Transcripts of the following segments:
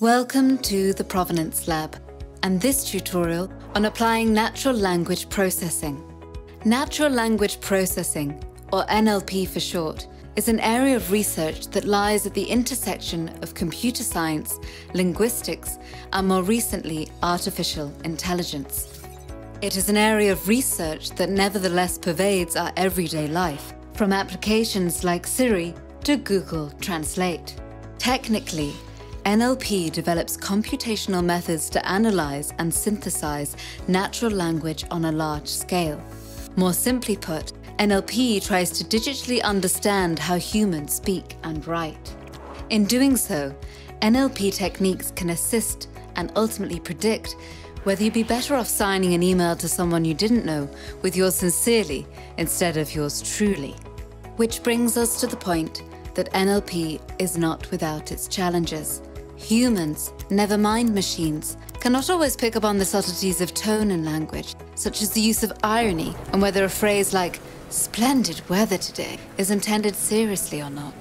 Welcome to the Provenance Lab and this tutorial on applying natural language processing. Natural language processing, or NLP for short, is an area of research that lies at the intersection of computer science, linguistics, and more recently, artificial intelligence. It is an area of research that nevertheless pervades our everyday life, from applications like Siri to Google Translate. Technically, NLP develops computational methods to analyze and synthesize natural language on a large scale. More simply put, NLP tries to digitally understand how humans speak and write. In doing so, NLP techniques can assist and ultimately predict whether you'd be better off signing an email to someone you didn't know with yours sincerely instead of yours truly. Which brings us to the point that NLP is not without its challenges. Humans, never mind machines, cannot always pick up on the subtleties of tone and language, such as the use of irony and whether a phrase like, splendid weather today, is intended seriously or not.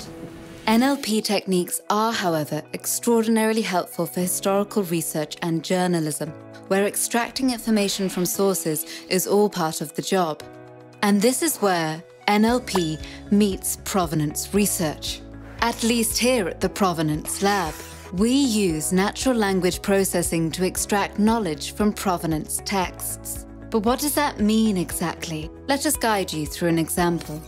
NLP techniques are, however, extraordinarily helpful for historical research and journalism, where extracting information from sources is all part of the job. And this is where NLP meets provenance research. At least here at the Provenance Lab. We use natural language processing to extract knowledge from provenance texts. But what does that mean exactly? Let us guide you through an example.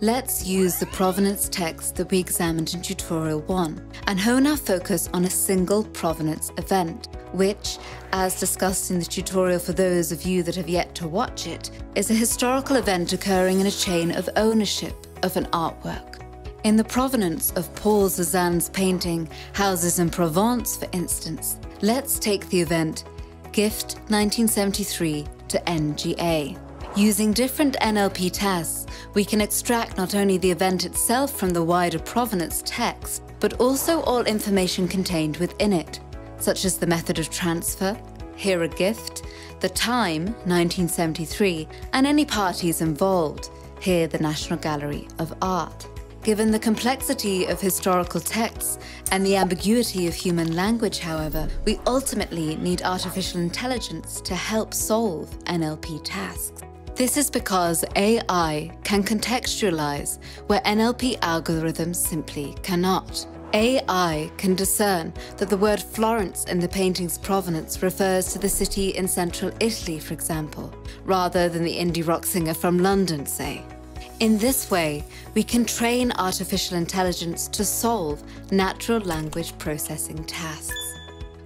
Let's use the provenance text that we examined in tutorial 1 and hone our focus on a single provenance event, which, as discussed in the tutorial for those of you that have yet to watch it, is a historical event occurring in a chain of ownership of an artwork. In the provenance of Paul Cézanne's painting Houses in Provence, for instance, let's take the event Gift 1973 to NGA. Using different NLP tests, we can extract not only the event itself from the wider provenance text, but also all information contained within it, such as the method of transfer, here a gift, the time, 1973, and any parties involved, here the National Gallery of Art. Given the complexity of historical texts and the ambiguity of human language, however, we ultimately need artificial intelligence to help solve NLP tasks. This is because AI can contextualize where NLP algorithms simply cannot. AI can discern that the word Florence in the painting's provenance refers to the city in central Italy, for example, rather than the indie rock singer from London, say. In this way, we can train artificial intelligence to solve natural language processing tasks.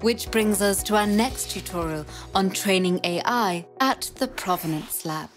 Which brings us to our next tutorial on training AI at the Provenance Lab.